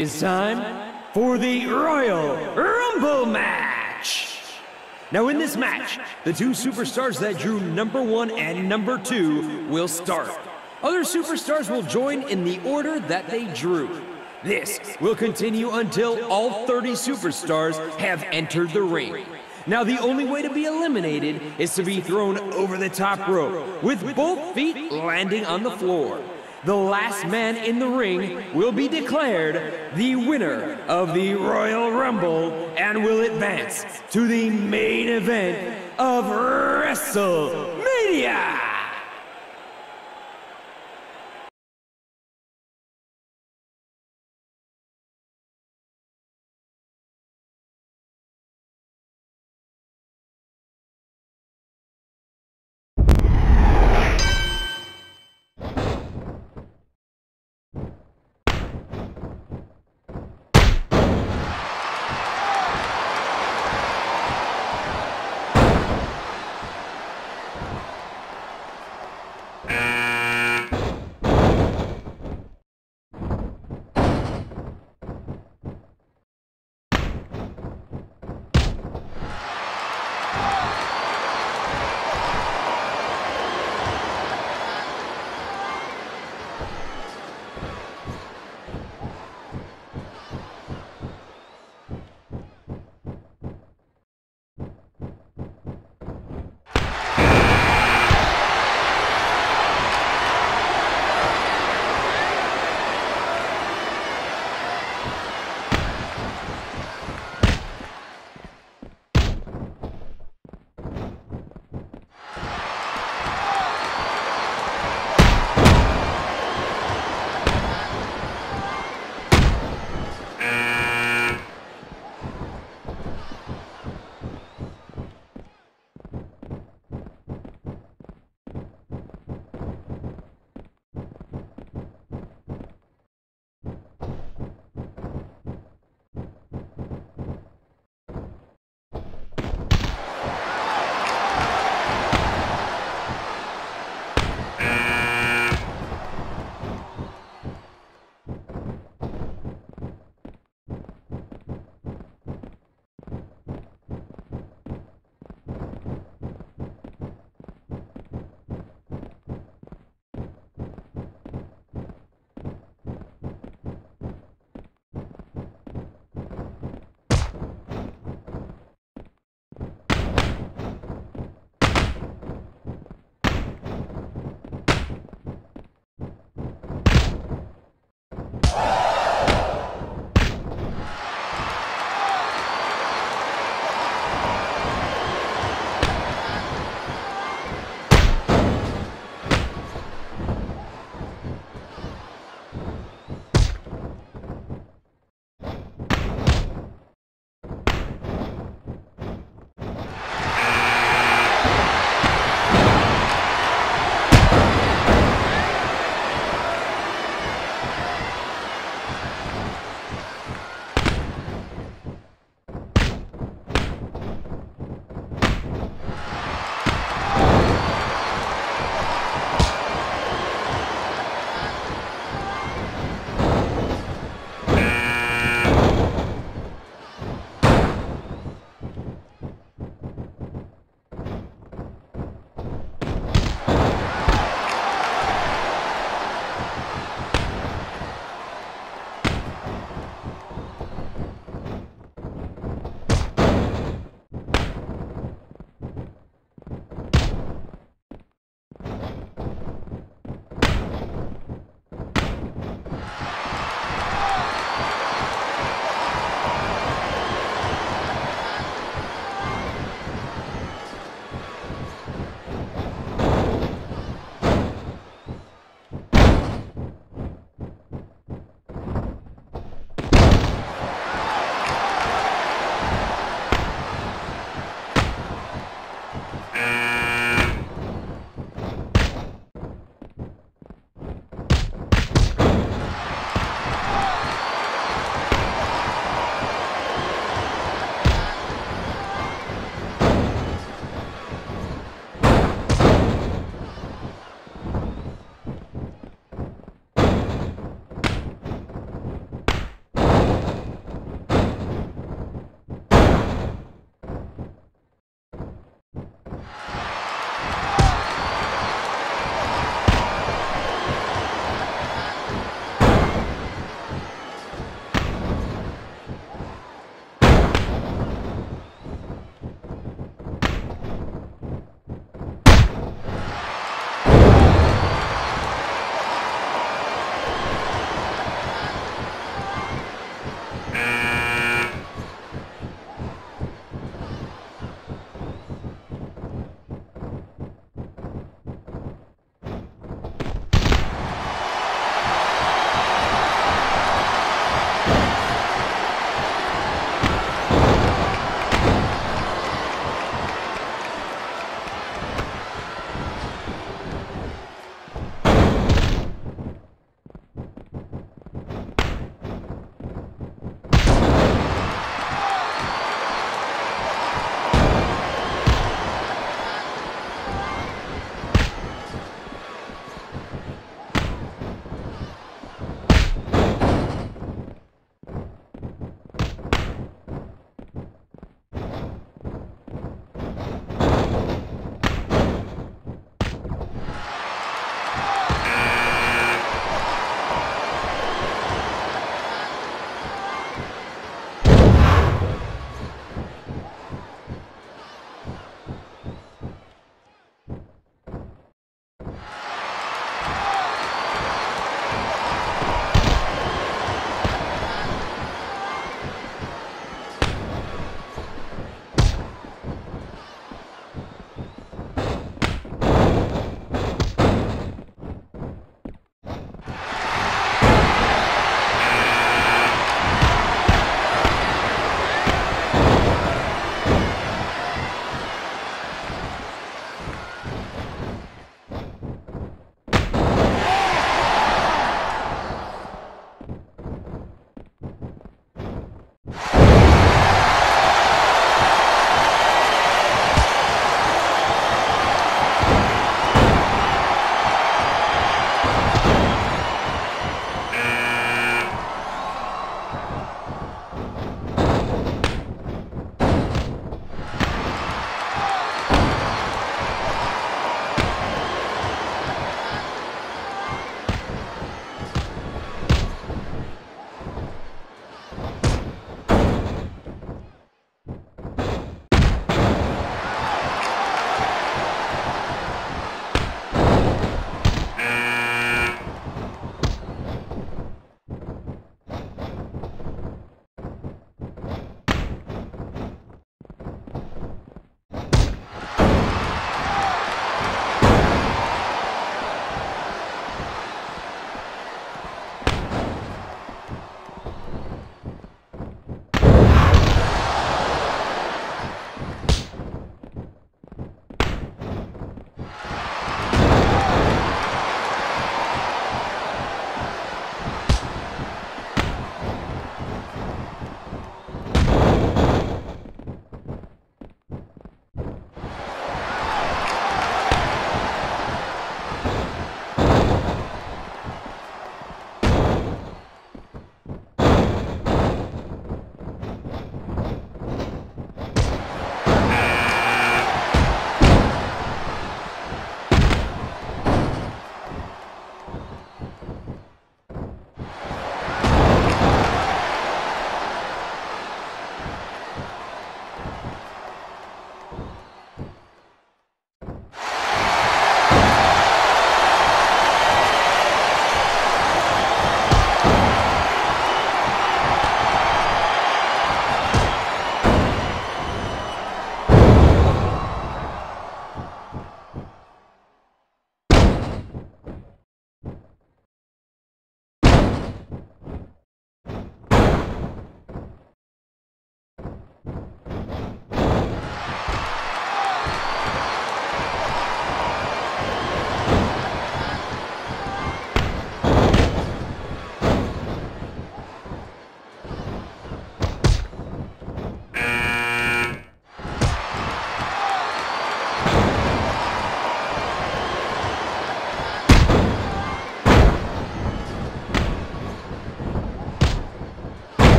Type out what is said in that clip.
it's time for the Royal Rumble match. Now, in this match, the two superstars that drew number one and number two will start. Other superstars will join in the order that they drew. This will continue until all 30 superstars have entered the ring. Now, the only way to be eliminated is to be thrown over the top rope, with both feet landing on the floor. The last man in the ring will be declared the winner of the Royal Rumble and will advance to the main event of WrestleMania!